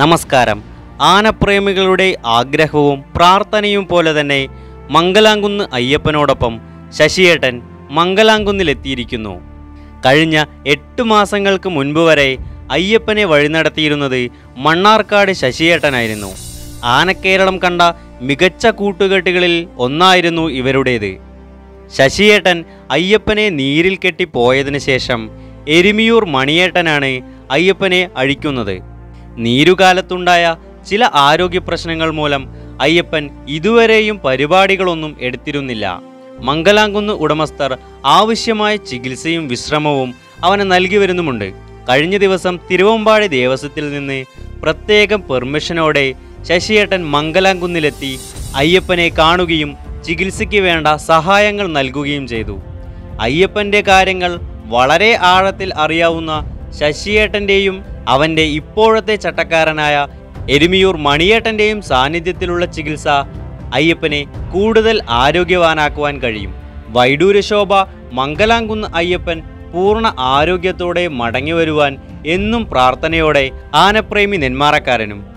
നമസ്കാരം. ആനപ്രേമികളുടെ ആഗ്രഹവും പ്രാർത്ഥനയും പോലെ തന്നെ മംഗലാംകുന്ന് അയ്യപ്പനോടൊപ്പം ശശിയേട്ടൻ മംഗലാംകുന്നിലെത്തിയിരിക്കുന്നു. കഴിഞ്ഞ എട്ട് മാസങ്ങൾക്ക് മുൻപ് വരെ അയ്യപ്പനെ വഴി നടത്തിയിരുന്നത് മണ്ണാർക്കാട് ശശിയേട്ടനായിരുന്നു. ആനക്കേരളം കണ്ട മികച്ച കൂട്ടുകെട്ടുകളിൽ ഒന്നായിരുന്നു ഇവരുടേത്. ശശിയേട്ടൻ അയ്യപ്പനെ നീരിൽ കെട്ടി പോയതിനു ശേഷം എരുമിയൂർ മണിയേട്ടനാണ് അയ്യപ്പനെ അഴിക്കുന്നത്. നീരുകാലത്തുണ്ടായ ചില ആരോഗ്യ പ്രശ്നങ്ങൾ മൂലം അയ്യപ്പൻ ഇതുവരെയും പരിപാടികളൊന്നും എടുത്തിരുന്നില്ല. മംഗലാംകുന്ന് ഉടമസ്ഥർ ആവശ്യമായ ചികിത്സയും വിശ്രമവും അവന് നൽകി വരുന്നുമുണ്ട്. കഴിഞ്ഞ ദിവസം തിരുവമ്പാടി ദേവസ്വത്തിൽ നിന്ന് പ്രത്യേകം പെർമിഷനോടെ ശശിയേട്ടൻ മംഗലാംകുന്നിലെത്തി അയ്യപ്പനെ കാണുകയും ചികിത്സയ്ക്ക് വേണ്ട സഹായങ്ങൾ നൽകുകയും ചെയ്തു. അയ്യപ്പന്റെ കാര്യങ്ങൾ വളരെ ആഴത്തിൽ അറിയാവുന്ന ശശിയേട്ടന്റെയും അവന്റെ ഇപ്പോഴത്തെ ചട്ടക്കാരനായ എരുമിയൂർ മണിയേട്ടന്റെയും സാന്നിധ്യത്തിലുള്ള ചികിത്സ അയ്യപ്പനെ കൂടുതൽ ആരോഗ്യവാനാക്കുവാൻ കഴിയും. വൈഡൂര്യശോഭ മംഗലാംകുന്ന് അയ്യപ്പൻ പൂർണ ആരോഗ്യത്തോടെ മടങ്ങി വരുവാൻ എന്നും പ്രാർത്ഥനയോടെ ആനപ്രേമി നെന്മാറക്കാരനും.